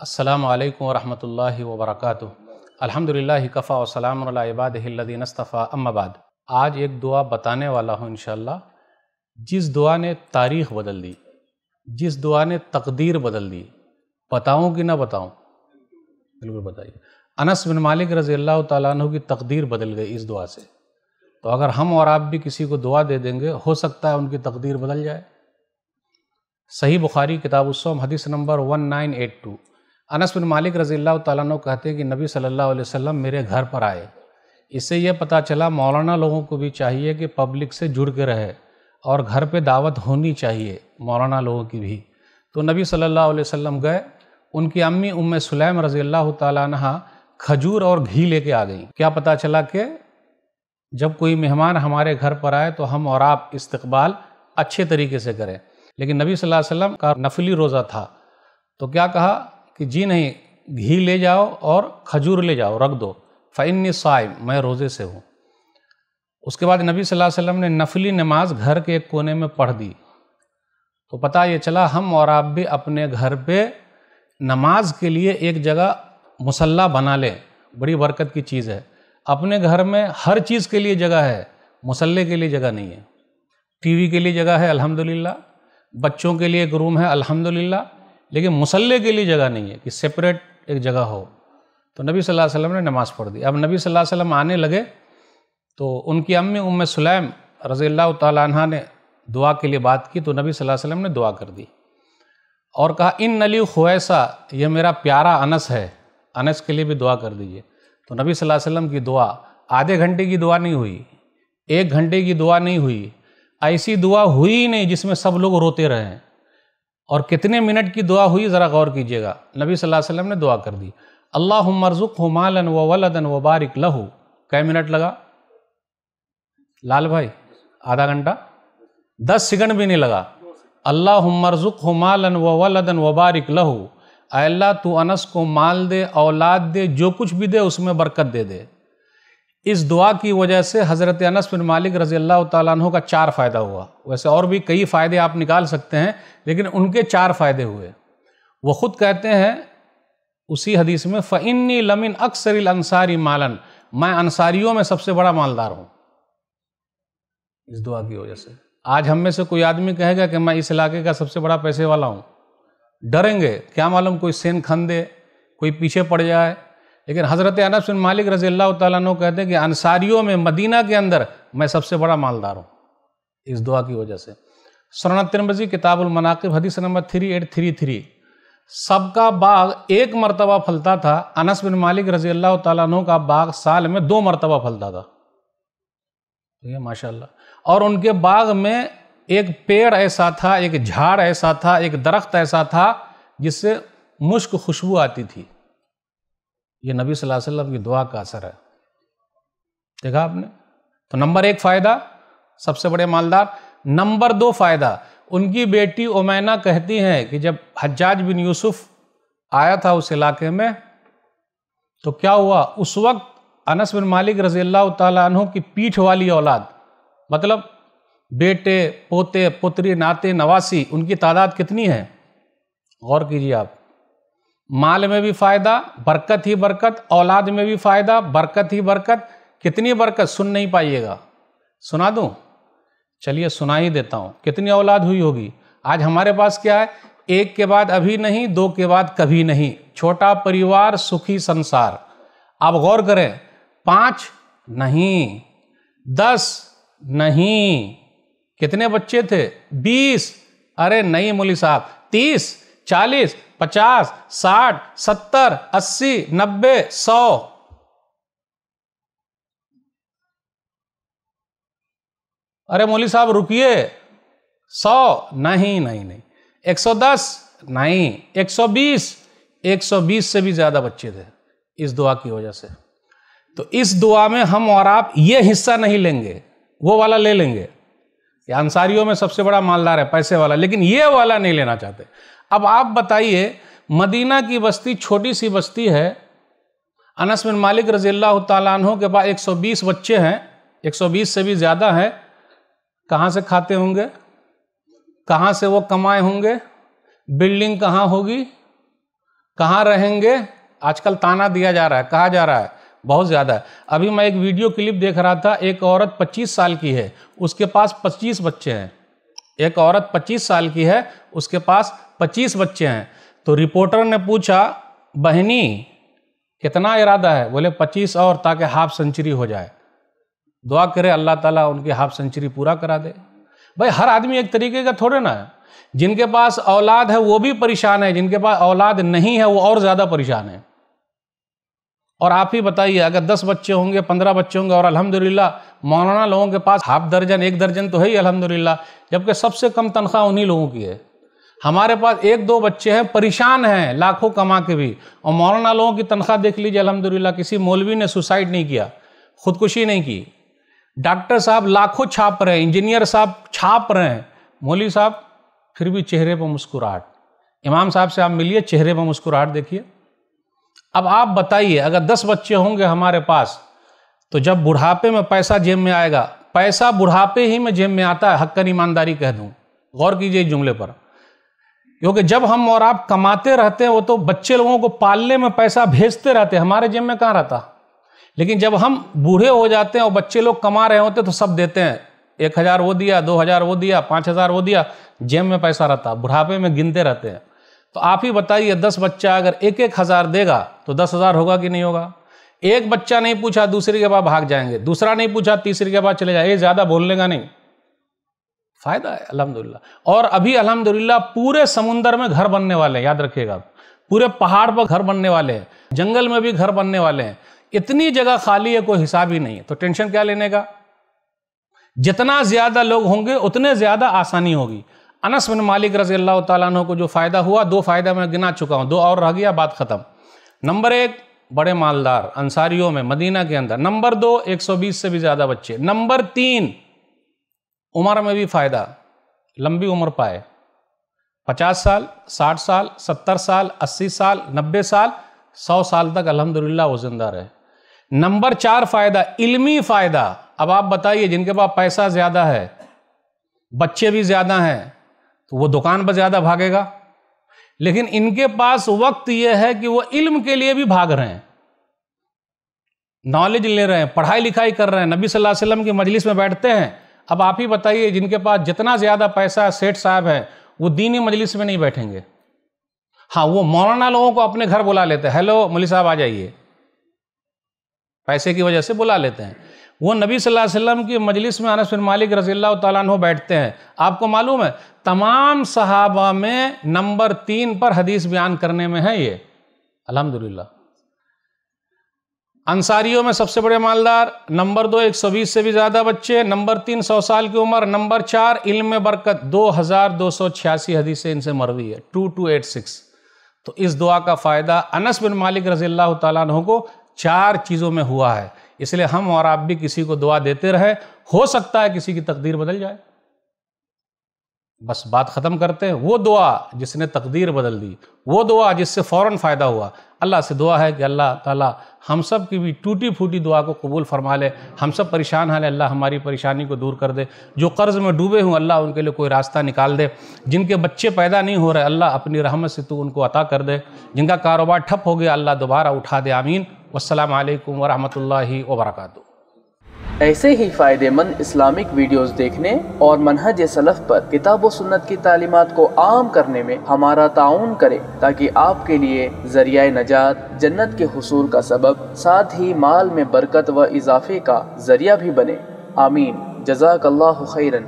असलकम वरहमल वबरक अल्हम्दुलिल्लाह कफ़ा वसलाम इबादीन अस्तफ़ा अम्माबाद आज एक दुआ बताने वाला हूँ इन जिस दुआ ने तारीख़ बदल दी, जिस दुआ ने तकदीर बदल दी, बताऊँ कि ना बताऊँ? बिल्कुल बताइए। अनस बिन मालिक रज़ी अल्लाह तु की तकदीर बदल गई इस दुआ से। तो अगर हम और आप भी किसी को दुआ दे देंगे, हो सकता है उनकी तकदीर बदल जाए। सही बुखारी किताब उसम हदीस number one nine eight two Anas bin Malik रज़ी अल्लाह तु कहते हैं कि नबी सल्लल्लाहु अलैहि वसल्लम मेरे घर पर आए। इससे यह पता चला, मौलाना लोगों को भी चाहिए कि पब्लिक से जुड़ के रहे और घर पे दावत होनी चाहिए मौलाना लोगों की भी। तो नबी सल्लल्लाहु अलैहि वसल्लम गए, उनकी अम्मी उम्म सुलैम रज़ी अल्लाह तहा खजूर और घी लेके आ गई। क्या पता चला कि जब कोई मेहमान हमारे घर पर आए तो हम और आप इस्तकबाल अच्छे तरीके से करें। लेकिन नबी सल्लल्लाहु अलैहि वसल्लम का नफली रोज़ा था। तो क्या कहा? कि जी नहीं, घी ले जाओ और खजूर ले जाओ, रख दो। फ़ैन साइब, मैं रोज़े से हूँ। उसके बाद नबी सल्लल्लाहु अलैहि वसल्लम ने नफली नमाज़ घर के एक कोने में पढ़ दी। तो पता ये चला, हम और आप भी अपने घर पे नमाज़ के लिए एक जगह मुसल्ला बना लें। बड़ी बरकत की चीज़ है। अपने घर में हर चीज़ के लिए जगह है, मुसल्ले के लिए जगह नहीं है। टीवी के लिए जगह है, अल्हम्दुलिल्लाह। बच्चों के लिए एक रूम है, अल्हम्दुलिल्लाह। लेकिन मुसल्ले के लिए जगह नहीं है कि सेपरेट एक जगह हो। तो नबी सल्लल्लाहु अलैहि वसल्लम ने नमाज़ पढ़ दी। अब नबी सल्लल्लाहु अलैहि वसल्लम आने लगे तो उनकी अम्मी उम्म सुलैम रज़ी अल्लाह तहा ने दुआ के लिए बात की तो नबी सल्लल्लाहु अलैहि वसल्लम ने दुआ कर दी और कहा इन नली खुवैसा यह मेरा प्यारा अनस है, अनस के लिए भी दुआ कर दीजिए। तो नबी सल्लल्लाहु अलैहि वसल्लम की दुआ, आधे घंटे की दुआ नहीं हुई, एक घंटे की दुआ नहीं हुई, ऐसी दुआ हुई नहीं जिसमें सब लोग रोते रहे। और कितने मिनट की दुआ हुई ज़रा गौर कीजिएगा। नबी सल्लल्लाहु अलैहि वसल्लम ने दुआ कर दी। अल्लाह मरजुक मालन व वलदन व बारिक लहू। कै मिनट लगा? लाल भाई, आधा घंटा? दस सेकंड भी नहीं लगा। अल्लाह मरजुक मालन व वलदन व बारिक लहू। अल्लाह, तू अनस को माल दे, औलाद दे, जो कुछ भी दे, उसमें बरकत दे दे। इस दुआ की वजह से हज़रत अनस बिन मालिक रज़ी अल्लाह तु का चार फ़ायदा हुआ। वैसे और भी कई फ़ायदे आप निकाल सकते हैं, लेकिन उनके चार फ़ायदे हुए। वो ख़ुद कहते हैं, उसी हदीस में फ़िन्नी लमिन अक्सर अंसारी मालन मैं अंसारियों में सबसे बड़ा मालदार हूँ। इस दुआ की वजह से। आज हम में से कोई आदमी कहेगा कि मैं इस इलाके का सबसे बड़ा पैसे वाला हूँ। डरेंगे, क्या मालूम कोई सेन खन दे, कोई पीछे पड़ जाए लेकिन हज़रत अनस बिन मालिक रज़ी अल्लाह तु कहते हैं कि अंसारियों में मदीना के अंदर मैं सबसे बड़ा मालदार हूँ, इस दुआ की वजह से। सरना तिरमजी किताबुलमनाकिब हदीस number three eight three three. सबका बाग एक मरतबा फलता था, अनस बिन मालिक रज़ी अल्लाह तु का बाग साल में दो मरतबा फलता था। ठीक है माशाल्लाह। और उनके बाग में एक पेड़ ऐसा था, एक झाड़ ऐसा था, एक दरख्त ऐसा था, जिससे मुश्क खुशबू आती थी। ये नबी सल्लल्लाहु अलैहि वसल्लम की दुआ का असर है। देखा आपने? तो नंबर एक फ़ायदा, सबसे बड़े मालदार। नंबर दो फ़ायदा, उनकी बेटी उमैना कहती हैं कि जब हज्जाज बिन यूसुफ आया था उस इलाके में तो क्या हुआ? उस वक्त अनस बिन मालिक रज़ी अल्लाह की पीठ वाली औलाद मतलब बेटे, पोते, पुत्री, नाते, नवासी, उनकी तादाद कितनी है? गौर कीजिए आप। माल में भी फ़ायदा, बरकत ही बरकत, औलाद में भी फ़ायदा, बरकत ही बरकत। कितनी बरकत? सुन नहीं पाइएगा। सुना दूँ? चलिए सुना ही देता हूँ। कितनी औलाद हुई होगी? आज हमारे पास क्या है? एक के बाद अभी नहीं, दो के बाद कभी नहीं। छोटा परिवार, सुखी संसार। आप गौर करें, पाँच नहीं, दस नहीं। कितने बच्चे थे? बीस। अरे नहीं मोली साहब, तीस, चालीस। पचास, साठ, सत्तर, अस्सी, नब्बे, सौ। अरे मौली साहब, रुकिए। सौ? नहीं नहीं नहीं। एक सौ दस? नहीं। एक सौ बीस? एक सौ बीस से भी ज़्यादा बच्चे थे इस दुआ की वजह से। तो इस दुआ में हम और आप ये हिस्सा नहीं लेंगे, वो वाला ले लेंगे। अंसारियों में सबसे बड़ा मालदार है, पैसे वाला। लेकिन ये वाला नहीं लेना चाहते। अब आप बताइए, मदीना की बस्ती छोटी सी बस्ती है, अनस बिन मालिक रज़ी अल्लाह के पास 120 बच्चे हैं 120 से भी ज़्यादा हैं, कहाँ से खाते होंगे, कहाँ से वो कमाए होंगे, बिल्डिंग कहाँ होगी, कहाँ रहेंगे, आजकल ताना दिया जा रहा है, कहा जा रहा है, बहुत ज़्यादा है। अभी मैं एक वीडियो क्लिप देख रहा था, एक औरत 25 साल की है, उसके पास 25 बच्चे हैं एक औरत 25 साल की है, उसके पास 25 बच्चे हैं। तो रिपोर्टर ने पूछा, बहनी, कितना इरादा है? बोले 25 और ताकि हाफ़ सेंचुरी हो जाए। दुआ करे अल्लाह ताला उनकी हाफ़ सेंचुरी पूरा करा दे। भाई, हर आदमी एक तरीके का थोड़े ना है। जिनके पास औलाद है, वो भी परेशान है। जिनके पास औलाद नहीं है, वो और ज़्यादा परेशान है। और आप ही बताइए, अगर दस बच्चे होंगे, पंद्रह बच्चे होंगे, और अल्हम्दुलिल्लाह मौलाना लोगों के पास हाफ़ दर्जन, एक दर्जन तो है ही अल्हम्दुलिल्लाह, जबकि सबसे कम तनख्वाह उन्हीं लोगों की है। हमारे पास एक दो बच्चे हैं, परेशान हैं, लाखों कमा के भी। और मौलाना लोगों की तनख्वाह देख लीजिए, अल्हम्दुलिल्लाह, किसी मौलवी ने सुसाइड नहीं किया, खुदकुशी नहीं की। डॉक्टर साहब लाखों छाप रहे हैं, इंजीनियर साहब छाप रहे हैं मौली साहब, फिर भी चेहरे पर मुस्कुराहट। इमाम साहब से आप मिलिए, चेहरे पर मुस्कुराहट देखिए। अब आप बताइए, अगर दस बच्चे होंगे हमारे पास तो जब बुढ़ापे में पैसा जेब में आएगा, पैसा बुढ़ापे ही में जेब में आता है, हक्कन ईमानदारी कह दूँ। गौर कीजिए जुमले पर। क्योंकि जब हम और आप कमाते रहते हैं, वो तो बच्चे लोगों को पालने में पैसा भेजते रहते हैं, हमारे जेब में कहाँ रहता? लेकिन जब हम बूढ़े हो जाते हैं और बच्चे लोग कमा रहे होते तो सब देते हैं, एक हज़ार वो दिया, दो हज़ार वो दिया, पाँच हज़ार वो दिया, जेब में पैसा रहता, बुढ़ापे में गिनते रहते हैं। तो आप ही बताइए, दस बच्चा अगर एक एक हज़ार देगा तो दस हज़ार होगा कि नहीं होगा? एक बच्चा नहीं पूछा, दूसरे के बाद भाग जाएँगे। दूसरा नहीं पूछा, तीसरे के बाद चले जाए ज़्यादा बोलने का नहीं। फ़ायदा है अल्हम्दुलिल्लाह और अभी अल्हम्दुलिल्लाह पूरे समुंदर में घर बनने वाले हैं, याद रखिएगा पूरे पहाड़ पर घर बनने वाले हैं, जंगल में भी घर बनने वाले हैं। इतनी जगह खाली है, कोई हिसाब ही नहीं है। तो टेंशन क्या लेने का? जितना ज़्यादा लोग होंगे, उतने ज़्यादा आसानी होगी। अनस बिन मालिक रज़ी अल्लाह तु को जो फ़ायदा हुआ, दो फ़ायदा मैं गिना चुका हूँ, दो और रह गया, बात खत्म। नंबर एक, बड़े मालदार, अंसारियों में, मदीना के अंदर। नंबर दो 120 से भी ज़्यादा बच्चे। नंबर तीन, उम्र में भी फ़ायदा, लंबी उम्र पाए। पचास साल, साठ साल, सत्तर साल, अस्सी साल, नब्बे साल, सौ साल तक अल्हम्दुलिल्लाह वो ज़िंदा रहे। नंबर चार, फ़ायदा, इल्मी फ़ायदा। अब आप बताइए, जिनके पास पैसा ज़्यादा है, बच्चे भी ज़्यादा हैं तो वो दुकान पर ज़्यादा भागेगा। लेकिन इनके पास वक्त यह है कि वो इल्म के लिए भी भाग रहे हैं। नॉलेज ले रहे हैं, पढ़ाई लिखाई कर रहे हैं। नबी सल्लल्लाहु अलैहि वसल्लम की मजलिस में बैठते हैं। अब आप ही बताइए, जिनके पास जितना ज़्यादा पैसा सेठ साहब है, वो दीनी मजलिस में नहीं बैठेंगे। हाँ वो मौलाना लोगों को अपने घर बुला लेते हैं। हेलो, मौली साहब आ जाइए। पैसे की वजह से बुला लेते हैं। वो नबी सल्लल्लाहु अलैहि वसल्लम की मजलिस में अनस बिन मालिक रज़ी अल्लाह बैठते हैं। आपको मालूम है, तमाम सहाबा में नंबर तीन पर हदीस बयान करने में है ये। अल्हम्दुलिल्लाह। अंसारियों में सबसे बड़े मालदार, नंबर दो 120 से भी ज़्यादा बच्चे, नंबर तीन सौ साल की उम्र, नंबर चार इल्म में बरकत, दो हज़ार दो सौ छियासी हदीसें इनसे मरवी है, टू टू एट सिक्स। तो इस दुआ का फ़ायदा अनस बिन मालिक रज़ी अल्लाह तु को चार चीज़ों में हुआ है। इसलिए हम और आप भी किसी को दुआ देते रहे, हो सकता है किसी की तकदीर बदल जाए। बस बात ख़त्म करते हैं। वो दुआ जिसने तकदीर बदल दी, वो दुआ जिससे फ़ौरन फ़ायदा हुआ। अल्लाह से दुआ है कि अल्लाह ताला हम सब की भी टूटी फूटी दुआ को कबूल फरमा ले, हम सब परेशान हाल अल्लाह हमारी परेशानी को दूर कर दे। जो कर्ज़ में डूबे हों, अल्लाह उनके लिए कोई रास्ता निकाल दे। जिनके बच्चे पैदा नहीं हो रहे, अल्लाह अपनी रहमत से तू उनको अता कर दे। जिनका कारोबार ठप हो गया, अल्लाह दोबारा उठा दे। आमीन। वालकम वरहमल वर्का ऐसे ही फ़ायदेमंद इस्लामिक वीडियोस देखने और मनहज सलफ़ पर किताब व सुन्नत की तालीमत को आम करने में हमारा ताउन करें, ताकि आपके लिए ज़रिया नजात, जन्नत के हसूल का सबब, साथ ही माल में बरकत व इजाफे का ज़रिया भी बने। आमीन। जजाकल्ला खैरन।